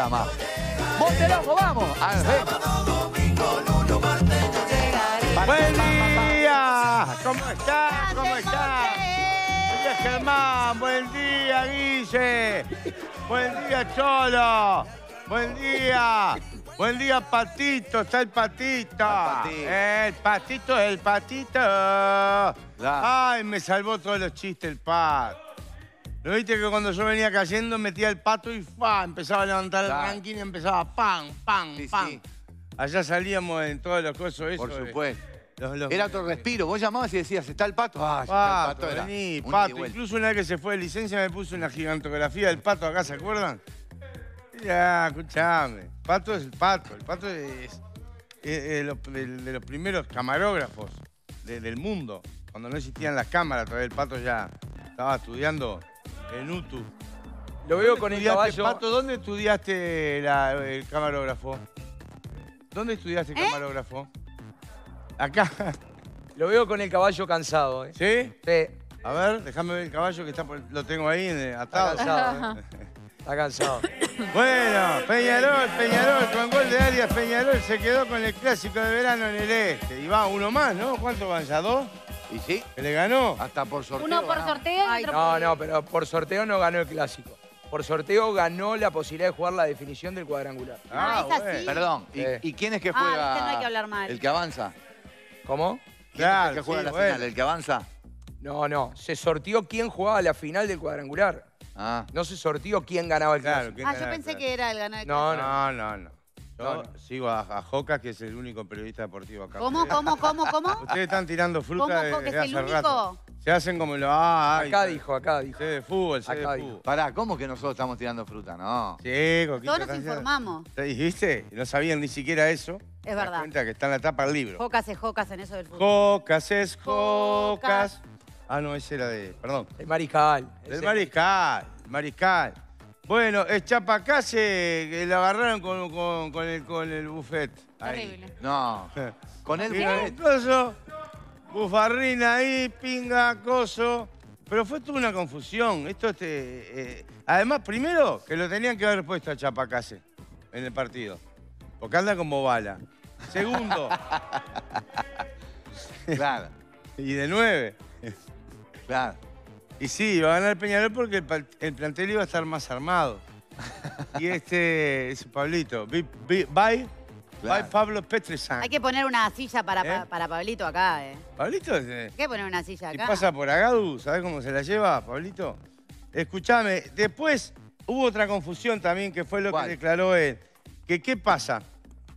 programa. Montelongo, vamos. A ver, ¡Buen día! ¿Cómo estás? ¿Cómo estás? Buen día, Germán. Buen día, Guille. Buen día, Cholo. Buen día. Buen día, Patito. Está el Patito. patito. El Patito, el Patito. Ay, me salvó todos los chistes el Pato. ¿No viste que cuando yo venía cayendo metía el pato y ¡fa! empezaba a levantar Claro. el ranking y empezaba ¡pam, pam, Sí, pam! sí. Allá salíamos en todos los cosas eso. por eh, supuesto. los- los- Era otro respiro. Vos llamabas y decías, ¿está el pato? Ah, ya está el Pato, pato. Era vení, pato. Incluso una vez que se fue de licencia me puso una gigantografía del pato acá, ¿se acuerdan? Ya, escuchame. Pato es el pato. El pato es, es- es lo- de, de los primeros camarógrafos de- del mundo. Cuando no existían las cámaras, todavía el pato ya estaba estudiando en UTU. Lo veo ¿Dónde con el caballo. Pato, ¿dónde estudiaste la- el camarógrafo? ¿Dónde estudiaste ¿Eh? camarógrafo? Acá. Lo veo con el caballo cansado, ¿eh? ¿Sí? Sí, A ver, déjame ver el caballo que está por- lo tengo ahí está atado. cansado, ¿eh? Está cansado. Bueno, Peñarol, Peñarol, con gol de Arias, Peñarol se quedó con el clásico de verano en el este. Y va uno más, ¿no? ¿Cuántos van ya? ¿Dos? ¿Y sí? ¿Que le ganó? Hasta por sorteo. Uno por sorteo y otro No, por... no, pero por sorteo no ganó el clásico. Por sorteo ganó la posibilidad de jugar la definición del cuadrangular. Ah, es así. Perdón, ¿y, Sí. y quién es que Ah, juega? viste, no hay que hablar mal. El que avanza. ¿Cómo? ¿Quién Claro, es el que juega sí, la bueno. final? ¿El que avanza? No, no. Se sortió quién jugaba la final del cuadrangular. Ah. No se sortió quién ganaba el Claro, clásico. ¿quién Ah, yo pensé claro? que era el ganador. No, no. No, no, no. Yo No, no. sigo a, a Joca, que es el único periodista deportivo acá. ¿Cómo, cómo, cómo, cómo? Ustedes están tirando fruta ¿Cómo, que es el hace único? rato. Se hacen como lo... Ah, ay, Acá dijo, acá dijo. Sé de fútbol, sé Acá de dijo. fútbol. Pará, ¿cómo que nosotros estamos tirando fruta? No. Sí, Coquito. Todos nos informamos. ¿Te dijiste? No sabían ni siquiera eso. Es verdad. cuenta que está en la tapa del libro. Jocas es jocas en eso del fútbol. Jocas es Jocas. Ah, no, ese era de. Perdón. El mariscal. Ese- Mariscal. Mariscal. Bueno, es Chapacase que lo agarraron con, con- con el, con el buffet. Ahí. Terrible. No. Con fue- coso, bufarrina ahí, pinga, coso. Pero fue toda una confusión. Esto, este, eh, además, primero, que lo tenían que haber puesto a Chapacase en el partido. Porque anda como bala. Segundo, Claro, y de nueve. claro. Y sí, iba a ganar Peñarol porque el, plantel iba a estar más armado. Y este es Pablito. Bi- bi- By, Claro. by Pablo Petresan. Hay que poner una silla para, ¿Eh? pa- para Pablito acá, ¿eh? Pablito, eh, Hay que poner una silla si acá. pasa por Agadu, ¿sabes cómo se la lleva, Pablito? Escúchame, después hubo otra confusión también que fue lo ¿Cuál? que declaró él. Que qué pasa,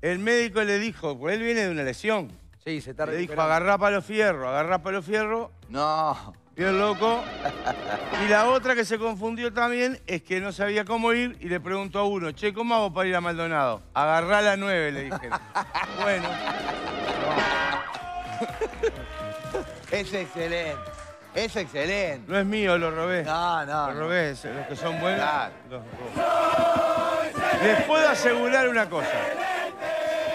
el médico le dijo, porque él viene de una lesión, Sí, se está le dijo agarrá palo fierro, agarrá palo fierro, No. Bien loco. Y la otra que se confundió también es que no sabía cómo ir y le preguntó a uno, che, ¿cómo hago para ir a Maldonado? Agarrá la 9, le dijeron. bueno, Es excelente. Es excelente. no es mío, lo robé. No, no. Lo robé, es- los que son buenos. Claro. los robo. Les puedo asegurar una cosa.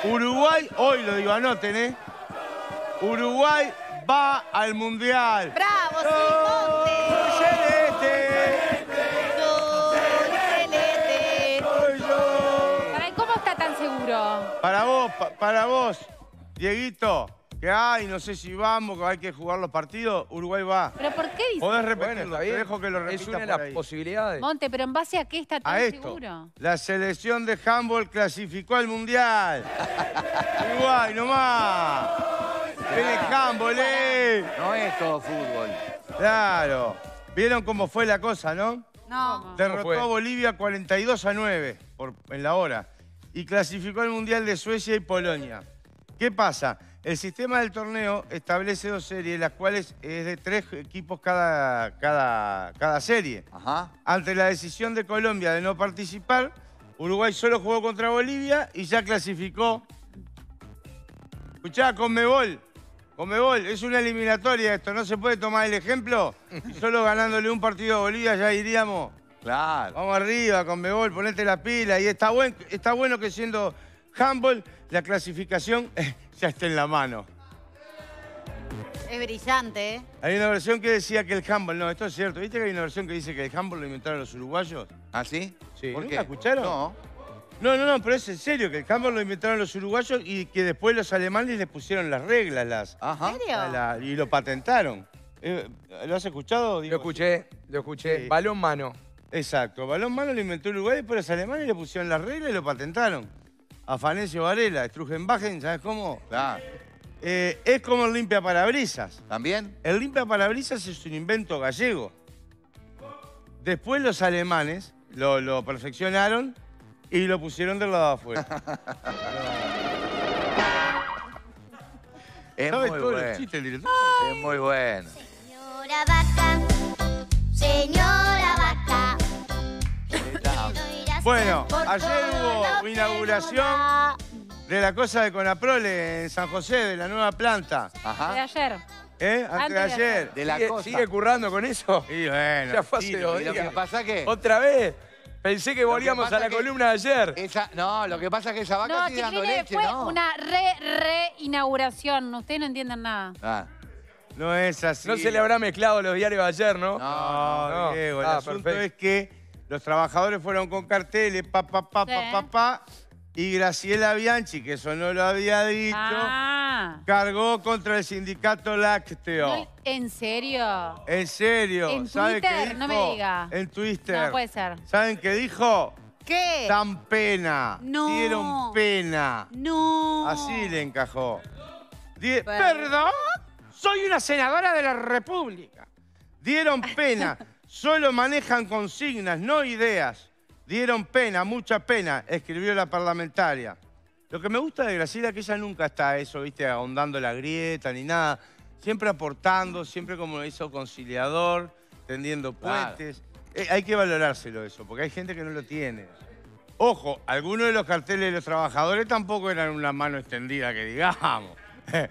Uruguay, hoy lo digo, anoten, ¿eh? Uruguay va al Mundial. ¡Bravo, Para vos, pa- para vos, Dieguito, que hay, no sé si vamos, que hay que jugar los partidos, Uruguay va. ¿Pero por qué dice? Podés Bueno, repetirlo, está te dejo que lo Es repitas una de por las ahí. posibilidades. Monte, ¿pero en base a qué está tan A esto, seguro? la selección de handball clasificó al Mundial. Uruguay, nomás. Handball, eh. No es todo fútbol. Claro. ¿Vieron cómo fue la cosa, no? No. Derrotó fue? a Bolivia 42 a 9 por- en la hora y clasificó al Mundial de Suecia y Polonia. ¿Qué pasa? El sistema del torneo establece dos series, las cuales es de tres equipos cada, cada, cada serie. Ajá. Ante la decisión de Colombia de no participar, Uruguay solo jugó contra Bolivia y ya clasificó. Escuchá, Conmebol. Conmebol, es una eliminatoria esto, no se puede tomar el ejemplo. Solo ganándole un partido a Bolivia ya iríamos. Claro. Vamos arriba, Conmebol, ponete la pila. Y está, buen, está bueno que siendo handball, la clasificación ya esté en la mano. Es brillante, ¿eh? Hay una versión que decía que el handball, no, esto es cierto. ¿Viste que hay una versión que dice que el handball lo inventaron los uruguayos? ¿Ah, sí? Sí. ¿Por ¿Nunca qué? escucharon? No. No, no, no, pero es en serio, que el camber lo inventaron los uruguayos y que después los alemanes le pusieron las reglas las, Ajá. ¿En serio? la- y lo patentaron. Eh, ¿Lo has escuchado? Lo Digo, escuché, lo escuché. Sí. Balón mano. Exacto. Balón mano lo inventó Uruguay, después los alemanes le pusieron las reglas y lo patentaron. A Fanesio Varela, Strugenbachen, ¿sabes cómo? Claro. Eh, es como el limpia parabrisas. ¿También? El limpia parabrisas es un invento gallego. Después los alemanes lo, lo perfeccionaron y lo pusieron del lado de afuera. Es ¿Sabes muy bueno. el? Es muy bueno. Señora vaca, señora vaca. Bueno, ayer hubo inauguración de la cosa de Conaprole en San José, de la nueva planta. De Ajá. ayer. ¿Eh? Antes, Antes de de ayer. De la ¿Sigue, cosa. sigue currando con eso? Y bueno. Ya fue hace dos Y lo que días. pasa que... ¿Otra vez? Pensé que volvíamos a la que- columna de ayer. Esa, no, lo que pasa es que esa vaca No, sigue dando leche, fue ¿no? una re, re inauguración. Ustedes no entienden nada. Ah, No es así. No se le habrá mezclado los diarios de ayer, ¿no? No, No, Diego, el ah, asunto perfecto. es que los trabajadores fueron con carteles, pa, pa, pa, pa, Sí. pa, pa, y Graciela Bianchi, que eso no lo había dicho, Ah. cargó contra el sindicato lácteo. No, ¿En serio? En serio. En ¿sabe qué Twitter, no me diga. En Twitter. No puede ser. ¿Saben qué dijo? ¿Qué? Dan pena. No. Dieron pena. No. Así le encajó. Die- Perdón. ¿Perdón? Soy una senadora de la República. Dieron pena. Solo manejan consignas, no ideas. Dieron pena, mucha pena, escribió la parlamentaria. Lo que me gusta de Graciela es que ella nunca está eso, viste, ahondando la grieta ni nada. Siempre aportando, siempre como lo hizo conciliador, tendiendo Claro. puentes. Eh, hay que valorárselo eso, porque hay gente que no lo tiene. Ojo, algunos de los carteles de los trabajadores tampoco eran una mano extendida, que digamos.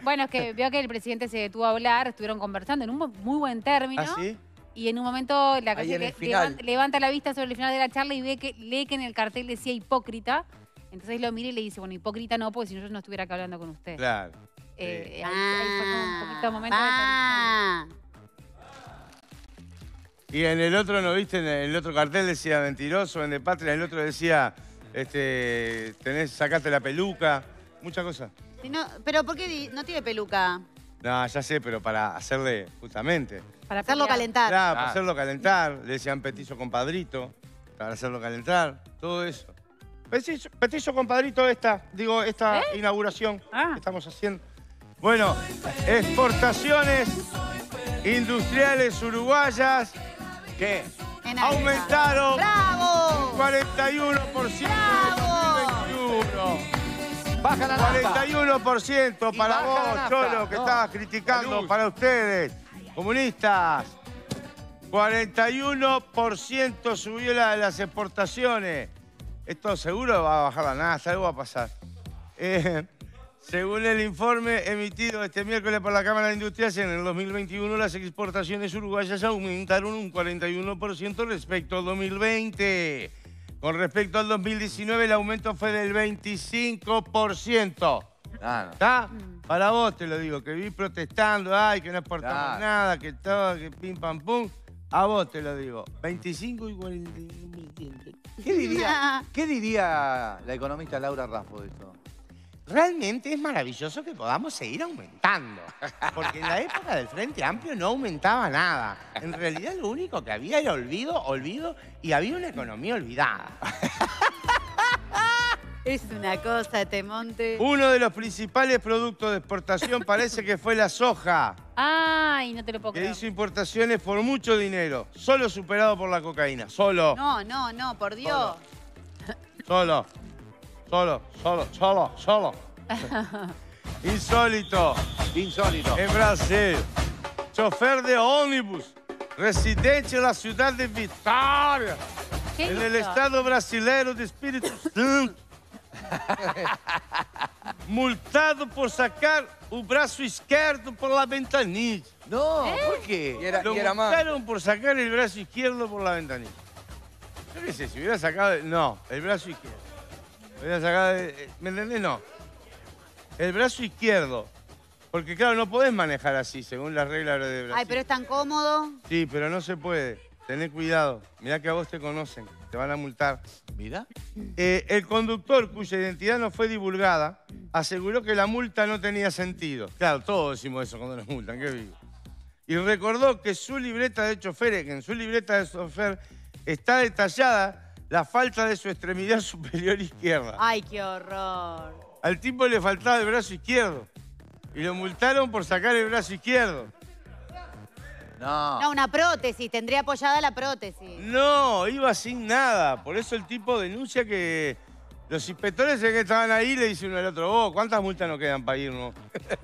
Bueno, es que veo que el presidente se detuvo a hablar, estuvieron conversando en un muy buen término. ¿Ah, sí? Y en un momento la Ahí cosa en que el final. levan- levanta la vista sobre el final de la charla y ve que lee que en el cartel decía hipócrita. Entonces lo mira y le dice, bueno, hipócrita no, porque si no yo no estuviera acá hablando con usted. Claro. Eh, ahí, ahí fue un poquito momento de Ah. Y en el otro, ¿no viste? En el otro cartel decía mentiroso, en de patria, en el otro decía, este, tenés, sacate la peluca, muchas cosas. Si no- pero ¿por qué no tiene peluca? No, ya sé, pero para hacerle, justamente. para Hacerlo pelear. calentar. Claro, para hacerlo calentar, le decían petizo compadrito, para hacerlo calentar, todo eso. Petizo, petizo compadrito esta, digo, esta inauguración Ah. que estamos haciendo. Bueno, exportaciones industriales uruguayas ¿Qué? En alta. aumentaron ¡Bravo! 41% ¡Bravo! En 2021. Baja la nafta. 41% Y para vos. Cholo, que No. estabas criticando, para ustedes, comunistas. 41% subió la, las exportaciones. Esto seguro va a bajar la nafta, algo va a pasar. Eh, según el informe emitido este miércoles por la Cámara de Industrias, en el 2021 las exportaciones uruguayas aumentaron un 41% respecto al 2020. Con respecto al 2019, el aumento fue del 25%. Ah, no. ¿Está? Para vos te lo digo, que vi protestando, ay, que no exportamos Claro. nada, que todo, que pim pam pum. A vos te lo digo. 25 y 41%. ¿Qué diría, ¿Qué diría la economista Laura Raffo de esto? Realmente es maravilloso que podamos seguir aumentando. Porque en la época del Frente Amplio no aumentaba nada. En realidad lo único que había era olvido, olvido y había una economía olvidada. Es una cosa, este monte. Uno de los principales productos de exportación parece que fue la soja, Ay, no te lo puedo que creer. hizo importaciones por mucho dinero, solo superado por la cocaína. Solo, No, no, no, por Dios. solo, solo, solo, solo, solo. Insólito. Insólito. En Brasil, chofer de ónibus, residente en la ciudad de Vitória, ¿Qué en el estado brasileiro de Espírito Santo. Multado por sacar o brazo izquierdo por la ventanilla. No, ¿Eh? ¿por Y qué? era, Lo y era más. multaron por sacar el brazo izquierdo por la ventanilla. Yo qué sé, si hubiera sacado... No, el brazo izquierdo. Hubiera sacado... eh, ¿Me entendés? No. El brazo izquierdo. Porque claro, no podés manejar así, según las reglas de Brasil. Ay, pero es tan cómodo. Sí, pero no se puede. Tené cuidado. Mirá que a vos te conocen. te van a multar. Mira. Eh, el conductor, cuya identidad no fue divulgada, aseguró que la multa no tenía sentido. Claro, todos decimos eso cuando nos multan, qué vivo. Y recordó que su libreta de chofer, que en su libreta de chofer está detallada la falta de su extremidad superior izquierda. Ay, qué horror. Al tipo le faltaba el brazo izquierdo. Y lo multaron por sacar el brazo izquierdo. No. No, una prótesis, tendría apoyada la prótesis. No, iba sin nada. Por eso el tipo denuncia que los inspectores que estaban ahí le dicen uno al otro, vos, ¿cuántas multas nos quedan para irnos?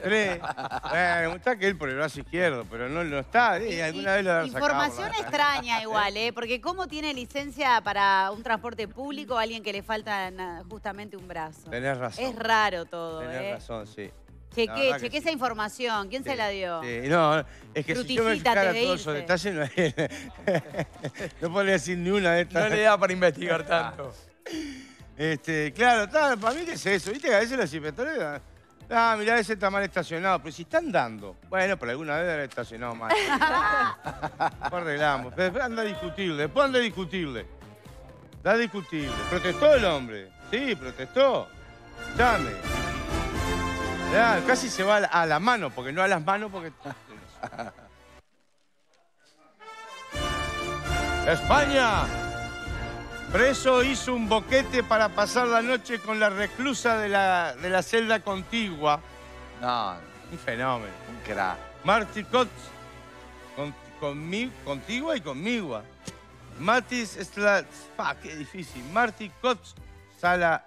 Tres. Bueno, está que él por el brazo izquierdo, pero no, no está. Eh, Y- alguna vez lo habrán sacado. Información extraña igual, ¿eh? Porque ¿cómo tiene licencia para un transporte público alguien que le falta justamente un brazo? Tenés razón. Es raro todo, Tenés ¿eh? razón, sí. Chequé, chequé sí. esa información. ¿Quién se la dio? Sí, no, es que si yo me fijara todos esos detalles, no, no podría decir ni una de estas. No le da para investigar tanto. Este, claro, está, para mí que es eso. Viste que a veces los inspectores. Ah, mirá, ese está mal estacionado. Pero si están dando. Bueno, pero alguna vez habrá estacionado mal. Después arreglamos. Pero después anda a discutirle. Después anda a discutirle. Da a discutirle. Protestó el hombre. Sí, protestó. Dame. casi se va a la, a la mano, porque no a las manos, porque. España. Preso hizo un boquete para pasar la noche con la reclusa de la, de la celda contigua. No, Un fenómeno. un crack. Marty Cox, con, conmi- contigua y conmigo. Matis Slat, pa, qué difícil. Marty Cox, Sala,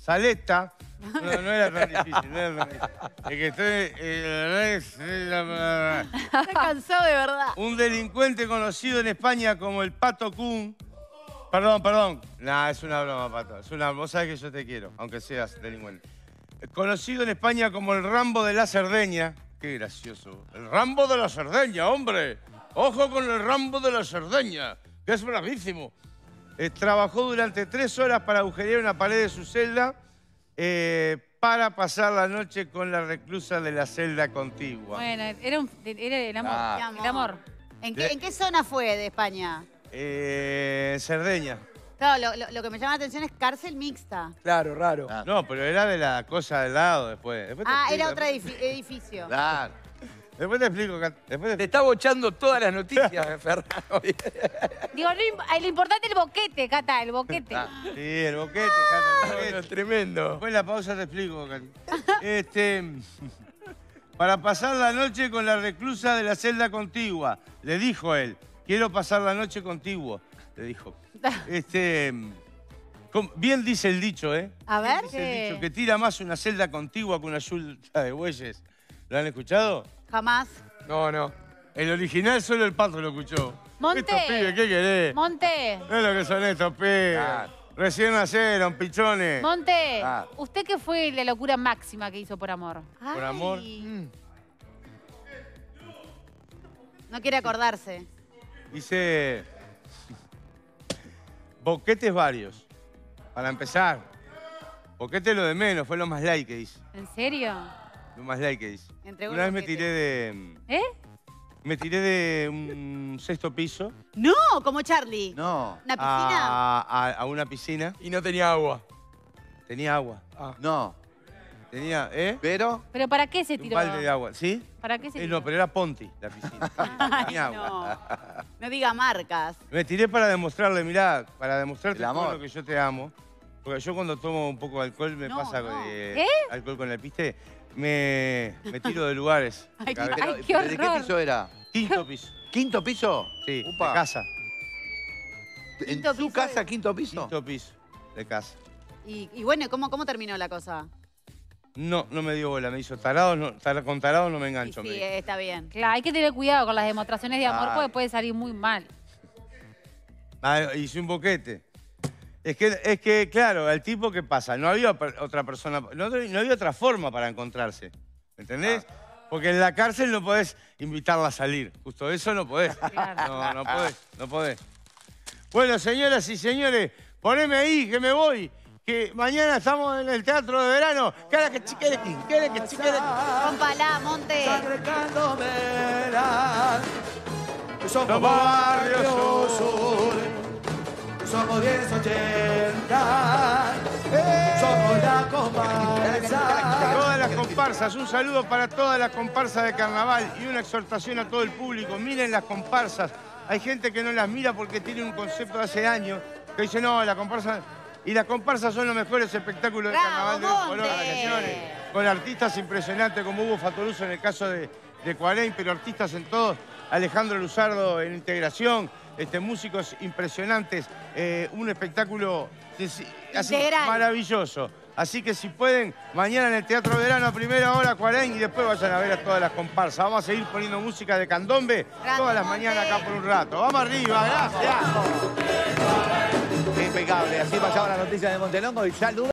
Saleta. No, no era tan difícil, no era tan difícil. Es que estoy. eh, Se cansó de verdad. un delincuente conocido en España como el Pato Kun. Perdón, perdón. Nah, es una broma, Pato. Es una Vos sabés que yo te quiero, aunque seas delincuente. Conocido en España como el Rambo de la Cerdeña. Qué gracioso. El Rambo de la Cerdeña, hombre. Ojo con el Rambo de la Cerdeña, que es bravísimo. Eh, trabajó durante tres horas para agujerear una pared de su celda eh, para pasar la noche con la reclusa de la celda contigua. Bueno, era, un- era el amor. Ah. El amor. ¿En qué, en qué zona fue de España? Eh, Cerdeña. Claro, lo, lo- lo que me llama la atención es cárcel mixta. Claro, raro. Ah. No, pero era de la cosa del lado después. Después te Ah, explico, era otro después- edifi- edificio. Claro. Después te explico, Cat. Después Te te... está bochando todas las noticias, Fernando. Digo, lo, im- ay, lo importante es el boquete, Cata, el boquete. Ah. Sí, el boquete, Cat, el boquete. Bueno, tremendo. Después en la pausa te explico, Cat. Este... Para pasar la noche con la reclusa de la celda contigua. Le dijo él, quiero pasar la noche contigo. Le dijo. Este... Bien dice el dicho, ¿eh? A ver. Dice el dicho que tira más una celda contigua que una yulta de bueyes. ¿Lo han escuchado? Jamás. No, no. El original solo el pato lo escuchó. Monte. Estos pibes, ¿qué querés? Monte, No es lo que son estos pibes. Claro. Recién nacieron, pichones. Monte, Ah. ¿usted qué fue la locura máxima que hizo por amor? Por amor. Ay, No quiere acordarse. Dice. Boquetes varios. Para empezar. Boquete lo de menos, fue lo más like que hice. ¿En serio? Lo más like que hice. Entregó Una vez me boquete. tiré de. ¿Eh? Me tiré de un sexto piso No, como Charlie. No, ¿Una piscina? a, a- a una piscina. Y no tenía agua. Tenía agua. no. Tenía, ¿eh? Pero, ¿Pero para qué se Un tiró? balde de agua. ¿Sí? ¿Para qué se Eh, tiró? no, pero era Ponti la piscina. Ay, Tenía agua. no. No diga marcas. Me tiré para demostrarle, mirá, para demostrarte El amor. todo lo que yo te amo. Porque yo cuando tomo un poco de alcohol me No, pasa no. eh, ¿Eh? alcohol con el piste, me, me tiro de lugares. Ay, pero, Ay, qué ¿de qué horror. piso era? Quinto piso. ¿Quinto piso? Sí, Upa. de casa. ¿En piso casa, de- quinto piso? Quinto piso de casa. Y, y bueno, ¿cómo, ¿cómo terminó la cosa? No, no me dio bola, me hizo tarado, no, tar- con tarado no me engancho. sí, eh, está bien. Claro, hay que tener cuidado con las demostraciones de amor porque puede salir muy mal. Ah, hice un boquete. Es que, es que, claro, el tipo, ¿qué pasa? No había otra persona, no, no había otra forma para encontrarse. ¿Me entendés? Porque en la cárcel no podés invitarla a salir. Justo eso no podés. Claro. No, no podés, no podés. Bueno, señoras y señores, poneme ahí que me voy. Que mañana estamos en el teatro de verano. Cara que chiquerequín, cara que chiquerequín. Rómpala, Monte. Somos barrio sur. Somos 1080. Somos la comparsa. Todas las comparsas, un saludo para todas las comparsas de carnaval y una exhortación a todo el público. Miren las comparsas. Hay gente que no las mira porque tiene un concepto de hace años que dice, no, la comparsa... Y las comparsas son los mejores espectáculos de ¡Bravo, carnaval de colores, señores. Con artistas impresionantes como Hugo Fatoruso en el caso de, de pero artistas en todos. Alejandro Luzardo en integración, este, músicos impresionantes. eh, un espectáculo así, maravilloso. Así que si pueden, mañana en el Teatro Verano a primera hora, Cuarén, y después vayan a ver a todas las comparsas. Vamos a seguir poniendo música de candombe todas las mañanas acá por un rato. Vamos arriba, gracias. Impecable. Así pasaba la noticia de Montelongo y saluda.